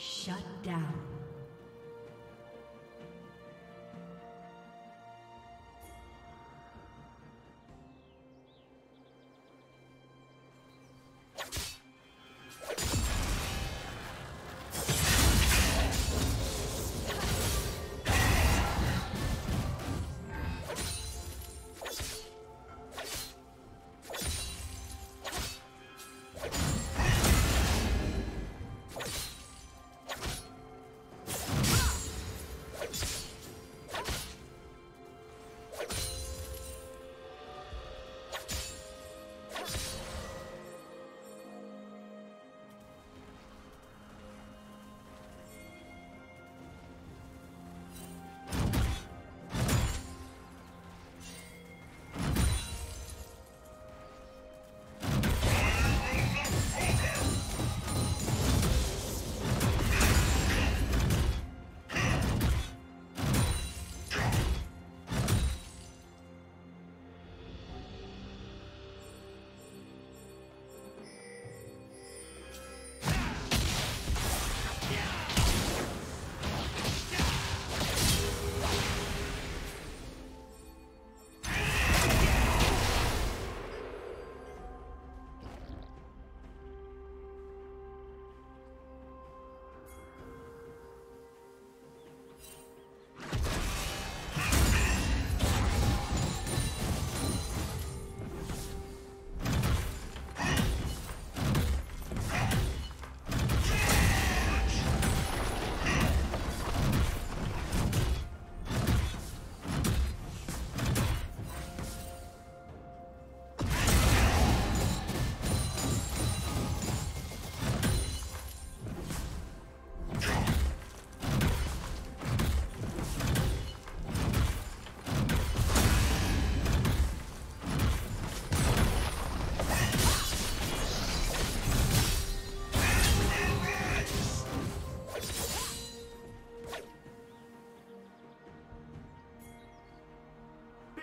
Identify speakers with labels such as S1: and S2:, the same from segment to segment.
S1: Shut down.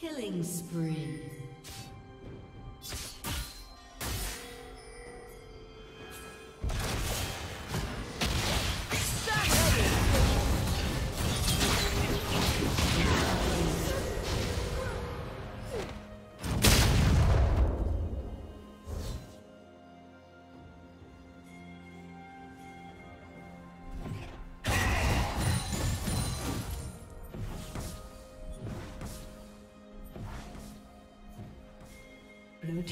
S1: Killing spree.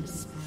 S1: kills.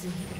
S1: Team's